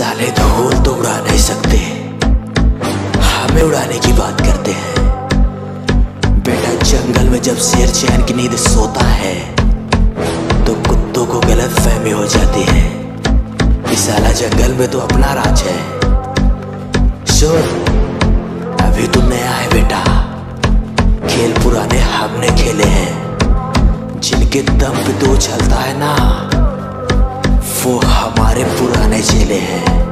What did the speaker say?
साले धूल तो उड़ा नहीं सकते। हमें उड़ाने की बात करते हैं। बेटा, जंगल में जब शेर चैन की नींद सोता है तो कुत्तों को गलत फहमी हो जाती है। कि साला जंगल में तो अपना राज है। सुन, अभी तुम नया है बेटा। खेल पुराने हमने खेले हैं। जिनके दम पे दो चलता है ना, वो हमारे पुराने चेले हैं